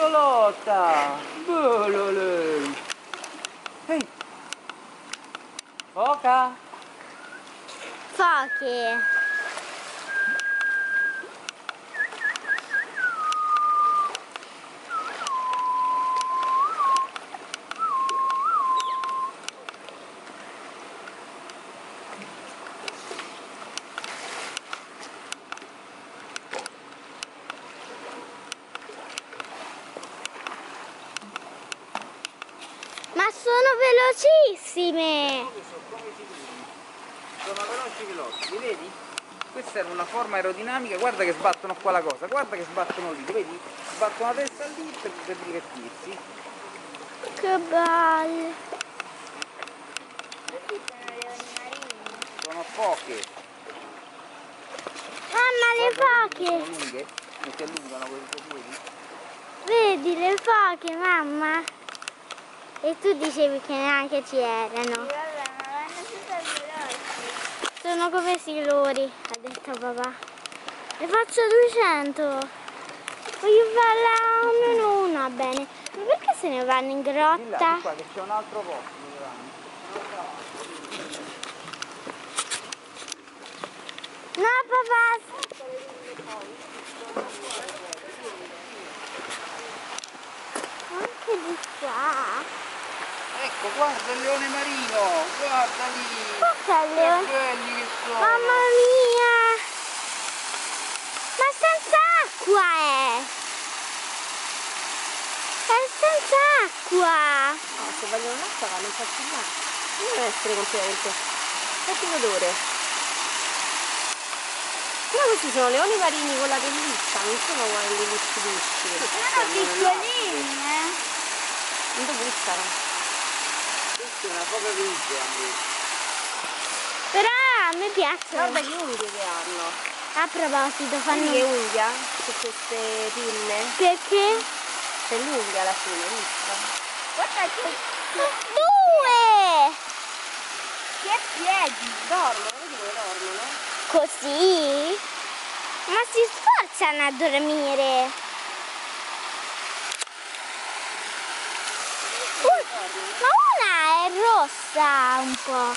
cucciolotta! Bello lei! Ehi! Foca! Foche. Ma sono si Sono veloci veloci, li vedi? Questa era una forma aerodinamica, guarda che sbattono qua la cosa, guarda che sbattono lì, vedi? Sbattono la testa lì per, per divertirsi. Che bello! Sono poche. Mamma, le Guarda, sono lunghe? Si allungano queste piedi? Vedi le foche, mamma? E tu dicevi che neanche ci erano. Vabbè. Sono come siluri, ha detto papà. Ne faccio 200. Voglio farla ognuno una, bene. Ma perché se ne vanno in grotta? di qua che c'è un altro posto. No, papà! Anche di qua. Ecco, guarda il leone marino, guarda lì. Guarda il Che leone. belli che sono. Mamma mia! Ma senza acqua è! È senza acqua! No, se vogliono l'acqua in farci là. Non deve essere completamente. Senti l'odore. Però questi sono leoni marini con la pelliccia, non sono quelli lucciducci. Sono piccoline! Non ti puzzano. È una foca grigia invece. Però a me piacciono. Guarda che unghie che hanno. A proposito, Fanno fanno... unghia su queste pinne. Perché? C'è l'unghia alla fine, visto? Guarda che, Due! che piedi! Dormono, vedi come dormono? Così? Ma si sforzano a dormire. Un- ma una è rossa un po'.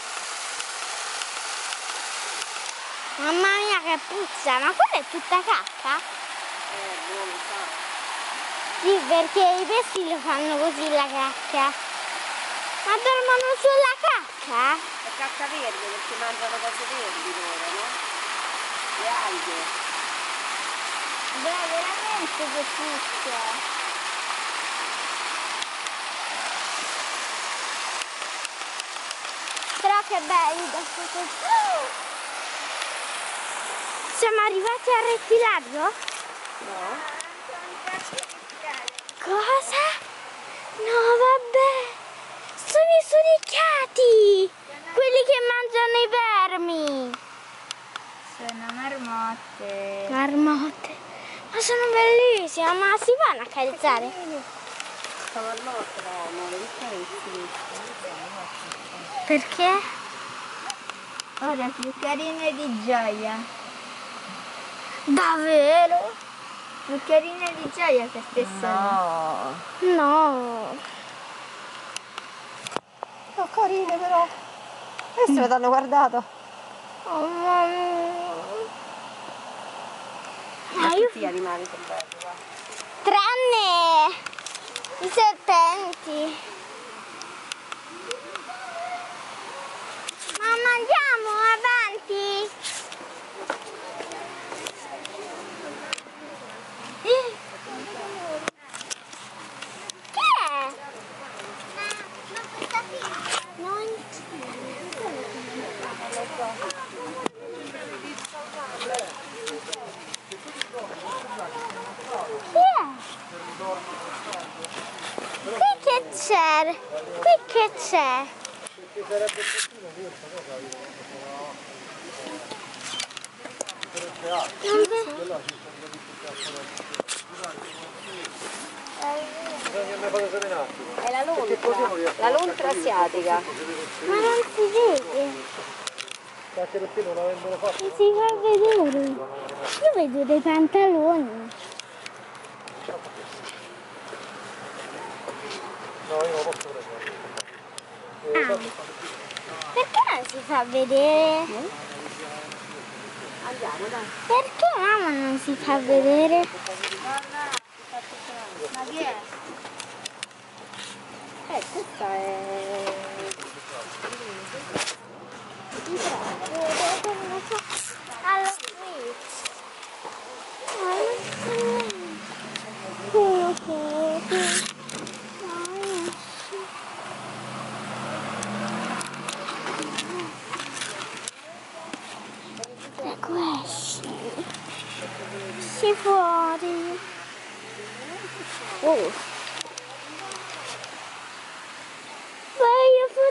Mamma mia che puzza, ma quella è tutta cacca? Eh, buono, sa. Sì, perché i pesci lo fanno così la cacca. Ma dormono sulla cacca? È cacca verde perché mangiano cose verdi loro, no? Le alghe. Beh, veramente che puzza. Che bello. Siamo arrivati al rettilaggio? No? Cosa? No, vabbè. Sono i suricati. Quelli che mangiano i vermi. Sono marmotte. Marmotte. Ma sono bellissime, ma si vanno a carezzare? Perché? Ora più carine di gioia. Davvero? Più carine di gioia queste sono. No. Sono carine però. Queste me l'hanno guardato. Oh, mamma. Ma io- tutti gli animali sono belli. Tranne i serpenti. Mamma andiamo avanti. Eh. Chi è? Non Chi è? Qui che c'è? Qui che c'è? È la lontra. La lontra asiatica. Ma non si vede. Non si fa vedere. Io vedo dei pantaloni. No, io non posso prendere. Ah. Perché non si fa vedere? Mm? Andiamo, dai. Perché mamma non si fa vedere? Mamma, ma chi è? Eh, questa è... Allora, qui.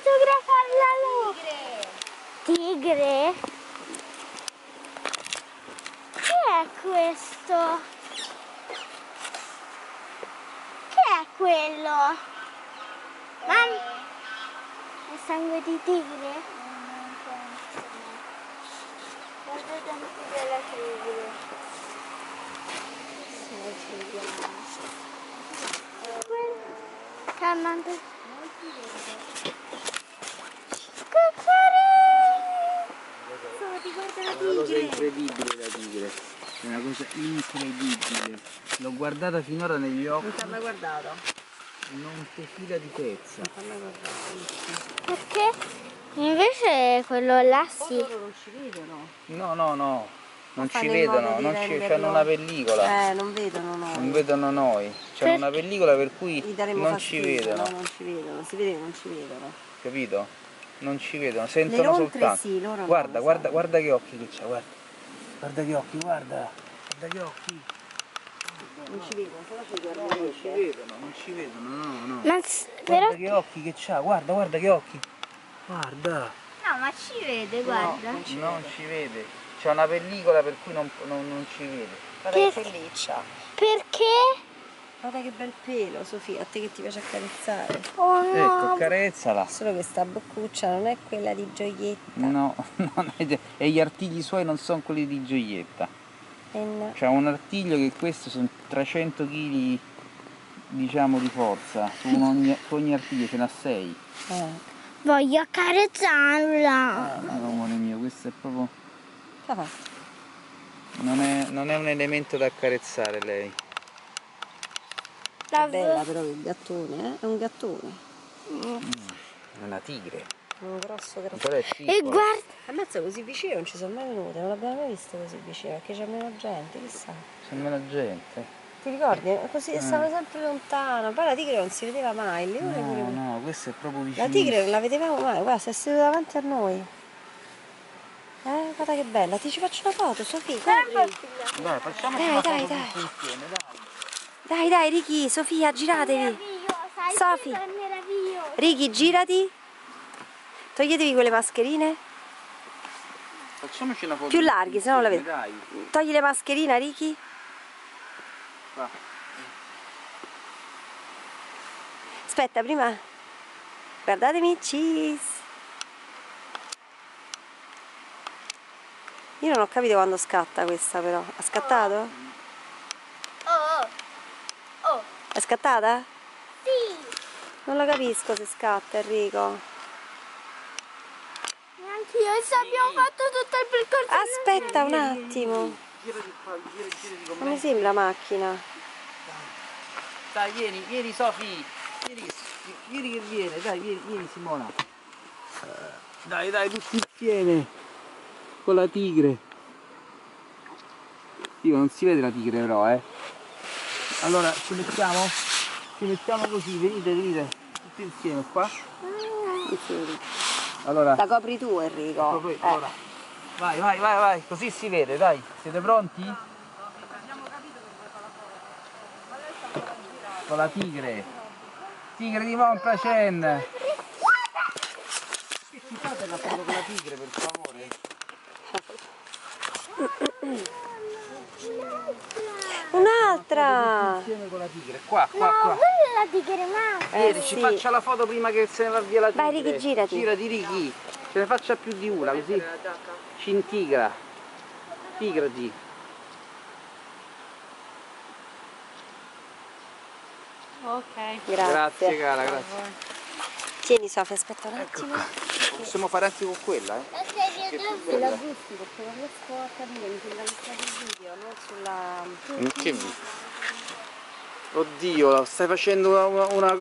Voglio fotografarla lì. Tigre? Che è questo? Che è quello? Mamma? È sangue di tigre? Guarda i denti della tigre. Calmante. Che carino! Sono ti guarda la È una cosa tigre. incredibile la tigre. È una cosa incredibile. L'ho guardata finora negli non occhi, ti ha mai guardato. non te fila di pezza. Non ti. Perché? Invece quello là sì. Loro non ci vedono. No, no, no. Non ci vedono, non ci, c'hanno una pellicola. Eh, non vedono noi. Non vedono noi. C'hanno Per- una pellicola per cui non ci vedono. no, non ci vedono. Si vede che non ci vedono. Capito? Non ci vedono, sentono lontre soltanto. sì, loro no, guarda, lo guarda, guarda che occhi che c'ha, guarda. Guarda che occhi, guarda. Guarda che occhi. Non ci vedono, ci No, non ci vedono, non ci vedono, no, no. Ma s- però... Guarda che occhi che c'ha, guarda, guarda che occhi. Guarda. No, ma ci vede, guarda. non ci Non ci vede. C'è una pellicola per cui non, non- non ci vede. Guarda che Per- pelliccia. Perché? Guarda che bel pelo, Sofia, a te che ti piace accarezzare. Oh no. Ecco, carezzala. Solo che sta boccuccia non è quella di gioietta. No, non è- e gli artigli suoi non sono quelli di gioietta. Eh no. C'ha un artiglio che questo sono 300 kg diciamo di forza. Su ogni, ogni artiglio ce n'ha 6. Eh. Voglio accarezzarla. amore mio, questo è proprio. Non è, non è un elemento da accarezzare lei. È bella però il gattone, eh? È un gattone. È una tigre. Un grosso grosso. Però è E guarda, Ammazza così vicino non ci sono mai venute, non l'abbiamo mai visto così vicino, perché c'è meno gente, chissà. C'è meno gente. Ti ricordi? Così stava sempre lontano, poi la tigre non si vedeva mai, il leone pure. No, no, questo è proprio vicino. La tigre non la vedevamo mai, guarda, si è seduta davanti a noi. Eh, guarda che bella, ti ci faccio una foto, Sofì. Dai, facciamoci Dai, una dai, foto dai. tutti insieme, dai. Dai, dai, Ricky, Sofia, giratevi. Sofi. Ricky, girati. Toglietevi quelle mascherine. Facciamoci una foto. Più larghi, se no non la Dai. Togli le mascherine, Ricky. Va. Aspetta, prima. Guardatemi, cheese. Io non ho capito quando scatta questa però. Ha scattato? Oh, oh, oh. È scattata? Sì. Non lo capisco se scatta Enrico. Neanche io. Se abbiamo fatto tutto il percorso. Aspetta un attimo. Girati qua, gira, girati con Non mi sembra macchina. Dai, vieni, vieni Sofi. Vieni, che- vieni che viene, dai, vieni, vieni Simona. Eh, Dai, dai, tutti insieme. Con la tigre. Io non si vede la tigre però, eh. Allora, ci mettiamo? Ci mettiamo così, venite, venite. Tutti insieme qua. Allora, La copri tu Enrico. Eh. ora. Vai, vai, vai, vai, così si vede, dai. Siete pronti? Con la tigre. Tigre di Montplacen. Ci fate la foto con la tigre, per favore? Un'altra. Insieme con la tigre. Qua, qua, No, qua. quella è la tigre ma. Eh, Vieni, ci sì. faccia la foto prima che se ne va via la tigre. Vai, Ricky, girati. Girati, Ricky. Ce ne faccia più di una, così. Ci intigra. Tigrati. Grazie. Grazie cara, grazie. Tieni Sofia, aspetta un attimo. Possiamo fare anche con quella, eh? Che dove? Se la gusti perché non riesco a capire, mi sembra che sul video, non sulla... In che vi- Oddio, stai facendo una, una